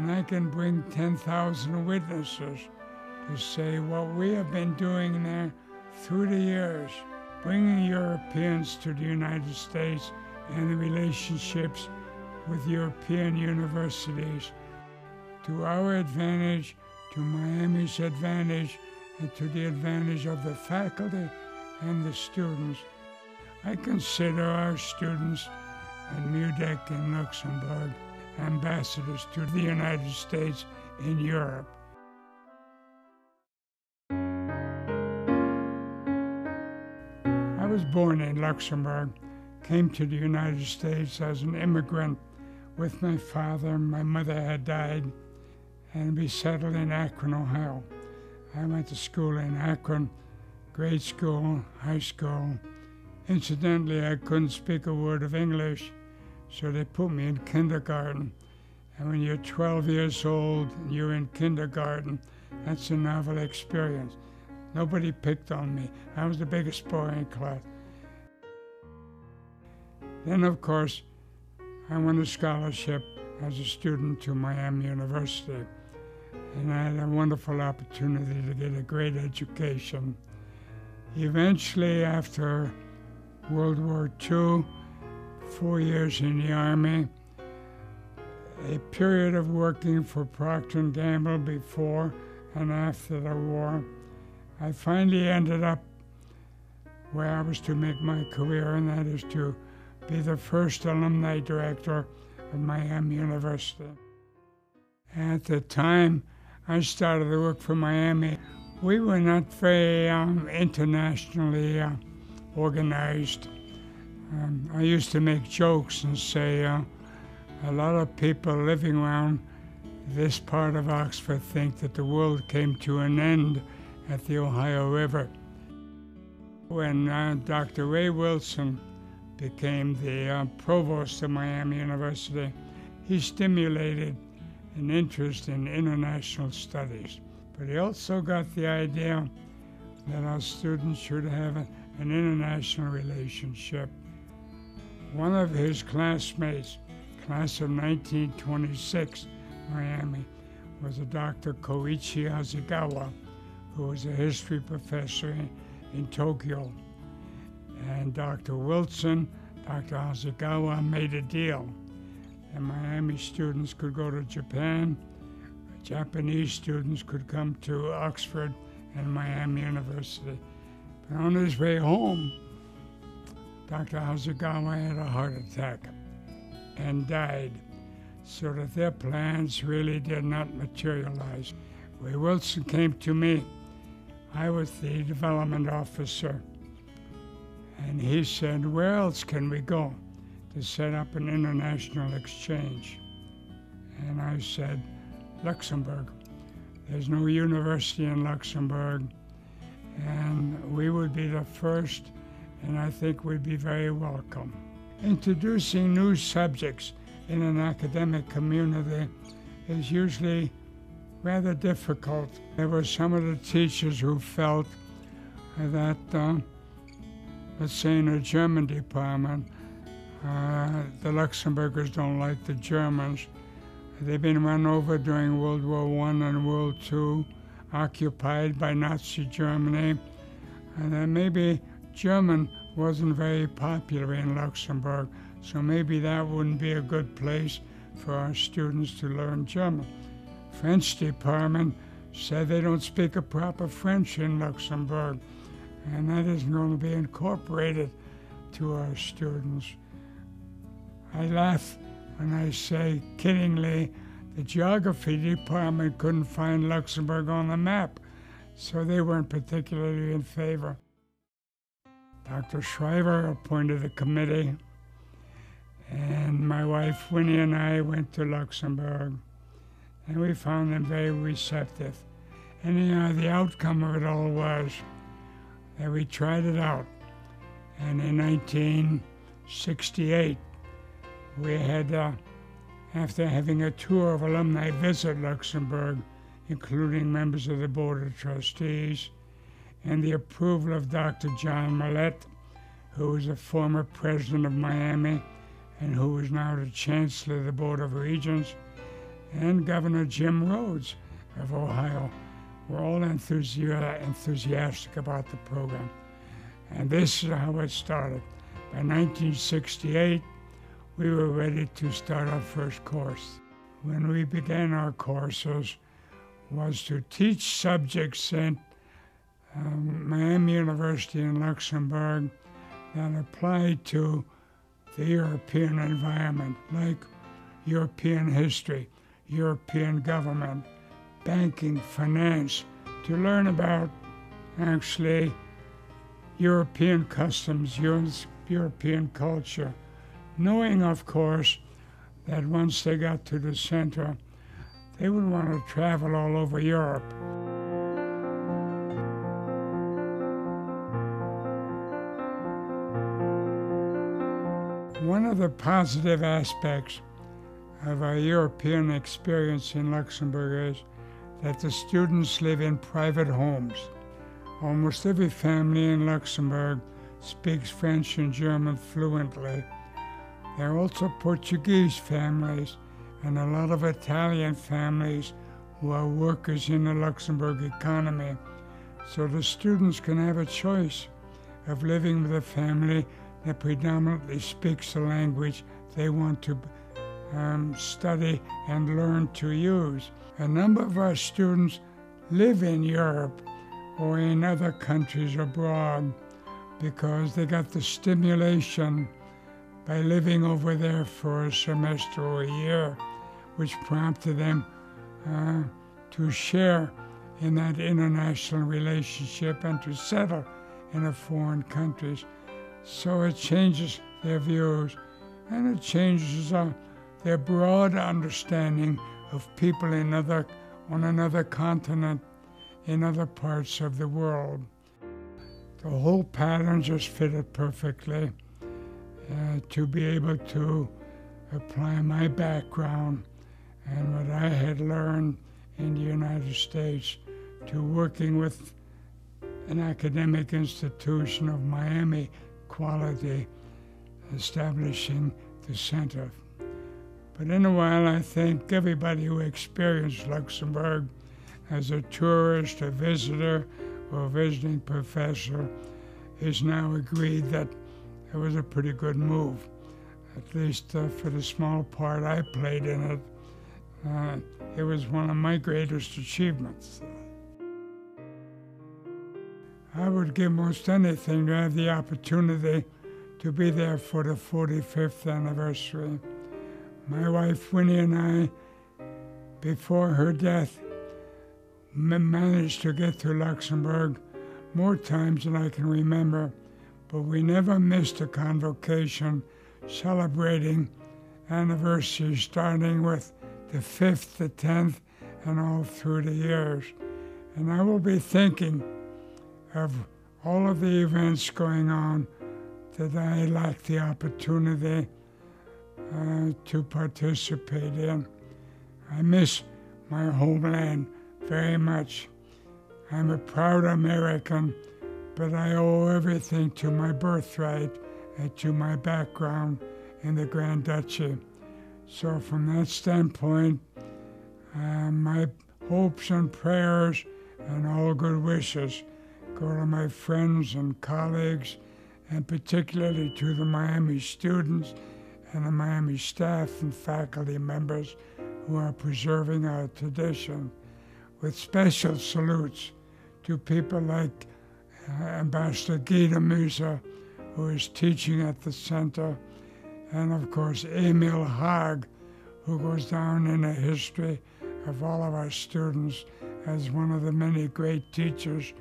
And I can bring 10,000 witnesses to say what we have been doing there through the years, bringing Europeans to the United States and the relationships with European universities to our advantage, to Miami's advantage, and to the advantage of the faculty and the students. I consider our students at MUDEC in Luxembourg ambassadors to the United States in Europe. I was born in Luxembourg, came to the United States as an immigrant with my father. My mother had died, and we settled in Akron, Ohio. I went to school in Akron, grade school, high school. Incidentally, I couldn't speak a word of English, so they put me in kindergarten. And when you're 12 years old and you're in kindergarten, that's a novel experience. Nobody picked on me. I was the biggest boy in class. Then, of course, I won a scholarship as a student to Miami University. And I had a wonderful opportunity to get a great education. Eventually, after World War II, four years in the Army, a period of working for Procter & Gamble before and after the war, I finally ended up where I was to make my career, and that is to be the first alumni director of Miami University. At the time I started to work for Miami, we were not very um, internationally uh, organized. Um, I used to make jokes and say uh, a lot of people living around this part of Oxford think that the world came to an end at the Ohio River. When uh, Dr. Ray Wilson became the uh, provost of Miami University, he stimulated an interest in international studies. But he also got the idea that our students should have an international relationship. One of his classmates, class of 1926, Miami, was a Dr. Koichi Hasegawa, who was a history professor in, in Tokyo and Dr. Wilson, Dr. Hasegawa made a deal. And Miami students could go to Japan, Japanese students could come to Oxford and Miami University. But on his way home, Dr. Hasegawa had a heart attack and died, so that their plans really did not materialize. Ray Wilson came to me. I was the development officer and he said, Where else can we go to set up an international exchange? And I said, Luxembourg. There's no university in Luxembourg, and we would be the first, and I think we'd be very welcome. Introducing new subjects in an academic community is usually rather difficult. There were some of the teachers who felt that uh, let's say in a German department, uh, the Luxembourgers don't like the Germans. They've been run over during World War One and World Two, occupied by Nazi Germany, and then maybe German wasn't very popular in Luxembourg, so maybe that wouldn't be a good place for our students to learn German. French department said they don't speak a proper French in Luxembourg and that isn't going to be incorporated to our students. I laugh when I say kiddingly the geography department couldn't find Luxembourg on the map, so they weren't particularly in favor. Dr. Shriver appointed a committee, and my wife Winnie and I went to Luxembourg, and we found them very receptive. Anyhow, the outcome of it all was that we tried it out. And in 1968, we had, uh, after having a tour of alumni visit Luxembourg, including members of the Board of Trustees, and the approval of Dr. John Millett, who was a former president of Miami and who is now the Chancellor of the Board of Regents, and Governor Jim Rhodes of Ohio were all enthusi- enthusiastic about the program. And this is how it started. By 1968, we were ready to start our first course. When we began our courses, was to teach subjects in um, Miami University in Luxembourg that applied to the European environment, like European history, European government, banking, finance, to learn about actually European customs, European culture, knowing, of course, that once they got to the center, they would want to travel all over Europe. One of the positive aspects of our European experience in Luxembourg is that the students live in private homes. Almost every family in Luxembourg speaks French and German fluently. There are also Portuguese families and a lot of Italian families who are workers in the Luxembourg economy. So the students can have a choice of living with a family that predominantly speaks the language they want to um, study and learn to use. A number of our students live in Europe or in other countries abroad because they got the stimulation by living over there for a semester or a year, which prompted them uh, to share in that international relationship and to settle in a foreign countries. So it changes their views and it changes uh, their broad understanding of people in other, on another continent, in other parts of the world. The whole pattern just fitted perfectly uh, to be able to apply my background and what I had learned in the United States to working with an academic institution of Miami quality, establishing the center. But in a while, I think everybody who experienced Luxembourg as a tourist, a visitor, or a visiting professor is now agreed that it was a pretty good move, at least uh, for the small part I played in it. Uh, it was one of my greatest achievements. I would give most anything to have the opportunity to be there for the 45th anniversary. My wife Winnie and I, before her death, managed to get to Luxembourg more times than I can remember, but we never missed a convocation celebrating anniversaries starting with the 5th, the 10th, and all through the years. And I will be thinking of all of the events going on that I lacked the opportunity uh, to participate in. I miss my homeland very much. I'm a proud American, but I owe everything to my birthright and to my background in the Grand Duchy. So, from that standpoint, uh, my hopes and prayers and all good wishes go of my friends and colleagues, and particularly to the Miami students and the Miami staff and faculty members who are preserving our tradition, with special salutes to people like uh, Ambassador Gita Musa, who is teaching at the center, and of course Emil Haag, who goes down in the history of all of our students as one of the many great teachers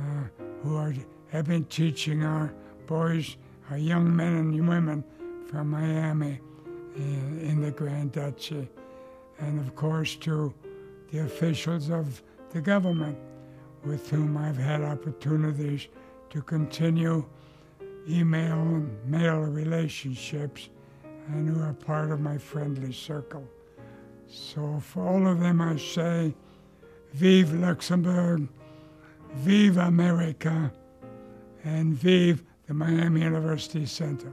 uh, who are, have been teaching our boys, our young men and women from Miami in, in the Grand Duchy, and of course to the officials of the government with whom I've had opportunities to continue email and mail relationships and who are part of my friendly circle. So for all of them I say, Vive Luxembourg, Vive America, and Vive the Miami University Center.